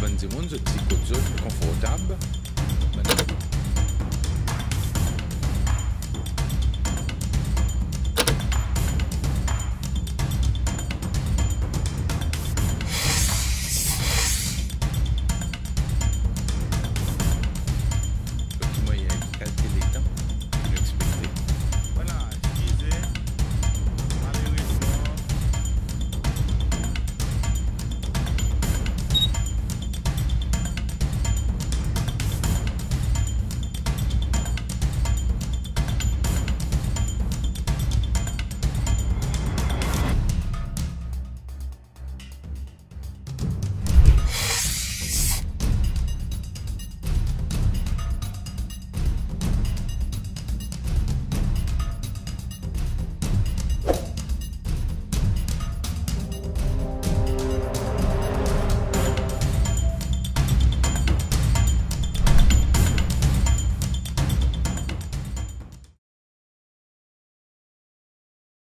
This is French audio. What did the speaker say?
ben du monde, un petit coup dur, confortable.